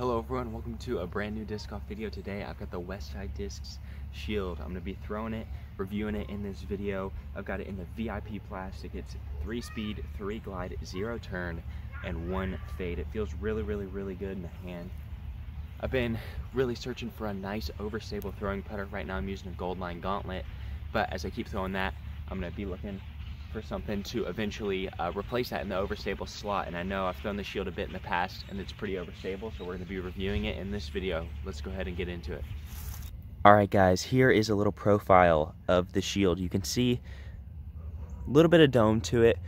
everyone, welcome to a brand new disc golf video. Today I've got the Westside Discs Shield. I'm gonna be throwing it, reviewing it in this video. I've got it in the VIP plastic. It's three speed, three glide, zero turn, and one fade. It feels really, really, really good in the hand. I've been really searching for a nice overstable throwing putter. Right now I'm using a Goldline Gauntlet, but as I keep throwing that, I'm gonna be looking for something to eventually uh, replace that in the overstable slot. And I know I've thrown the Shield a bit in the past and it's pretty overstable, so we're gonna be reviewing it in this video. Let's go ahead and get into it. All right, guys, here is a little profile of the Shield. You can see a little bit of dome to it.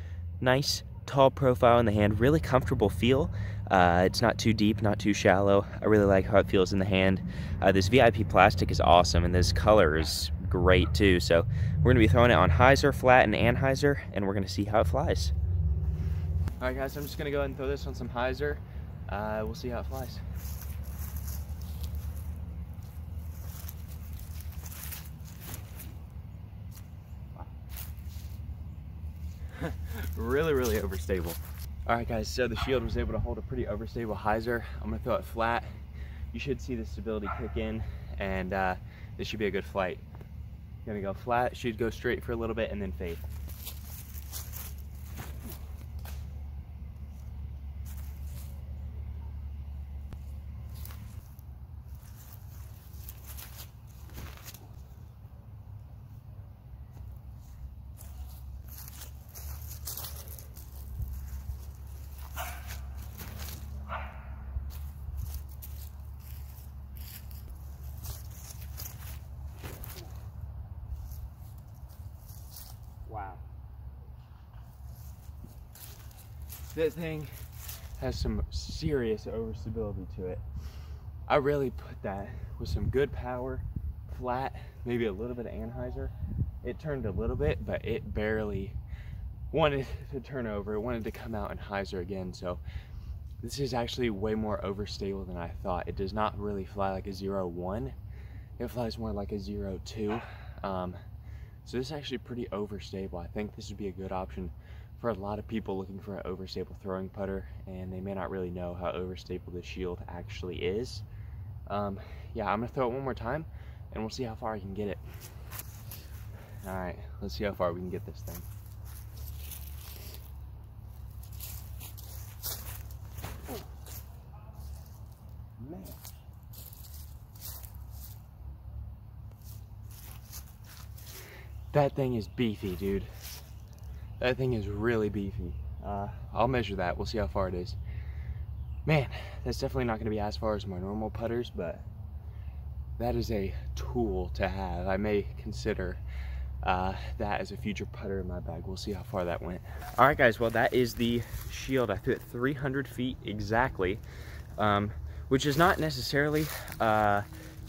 Nice, tall profile in the hand, really comfortable feel. Uh, it's not too deep, not too shallow. I really like how it feels in the hand. Uh, this VIP plastic is awesome, and this color is great too. So we're gonna be throwing it on hyzer, flat, and anhyzer, and we're gonna see how it flies. All right, guys, I'm just gonna go ahead and throw this on some hyzer. Uh, we'll see how it flies. really, really overstable. All right, guys, so the shield was able to hold a pretty overstable hyzer. I'm gonna throw it flat. You should see the stability kick in, and uh, this should be a good flight. Gonna go flat, should go straight for a little bit and then fade. Wow. That thing has some serious overstability to it. I really put that with some good power, flat, maybe a little bit of anhyzer. It turned a little bit, but it barely wanted to turn over. It wanted to come out and hyzer again. So this is actually way more overstable than I thought. It does not really fly like a zero one. It flies more like a zero two. Um, so this is actually pretty overstable. I think this would be a good option for a lot of people looking for an overstable throwing putter and they may not really know how overstable the shield actually is. Um, yeah, I'm gonna throw it one more time and we'll see how far I can get it. All right, let's see how far we can get this thing. That thing is beefy, dude. That thing is really beefy. Uh, I'll measure that. We'll see how far it is. Man, that's definitely not going to be as far as my normal putters, but that is a tool to have. I may consider uh, that as a future putter in my bag. We'll see how far that went. All right, guys. Well, that is the shield. I threw it 300 feet exactly, um, which is not necessarily uh,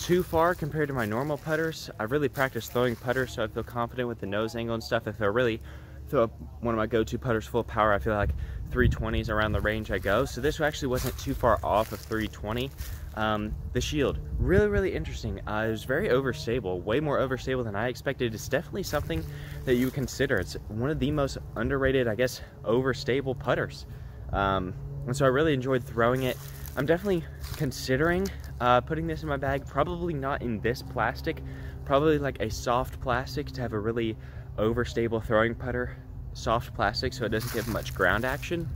too far compared to my normal putters. I really practice throwing putters, so I feel confident with the nose angle and stuff. If I really throw one of my go-to putters full power, I feel like 320s around the range I go. So this actually wasn't too far off of 320. Um, the shield, really, really interesting. Uh, it was very overstable, way more overstable than I expected. It's definitely something that you consider. It's one of the most underrated, I guess, overstable putters. Um, and so I really enjoyed throwing it. I'm definitely considering uh, putting this in my bag. Probably not in this plastic, probably like a soft plastic to have a really overstable throwing putter. Soft plastic so it doesn't give much ground action.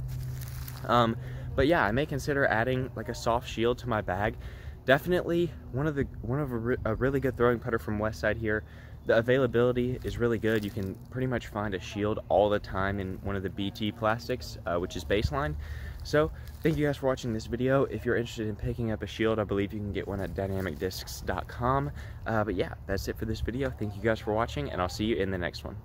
Um, but yeah, I may consider adding like a soft shield to my bag. Definitely one of the one of a, re a really good throwing putter from Westside here. The availability is really good. You can pretty much find a shield all the time in one of the BT plastics, uh, which is baseline. So thank you guys for watching this video. If you're interested in picking up a shield, I believe you can get one at dynamicdiscs.com. Uh, but yeah, that's it for this video. Thank you guys for watching, and I'll see you in the next one.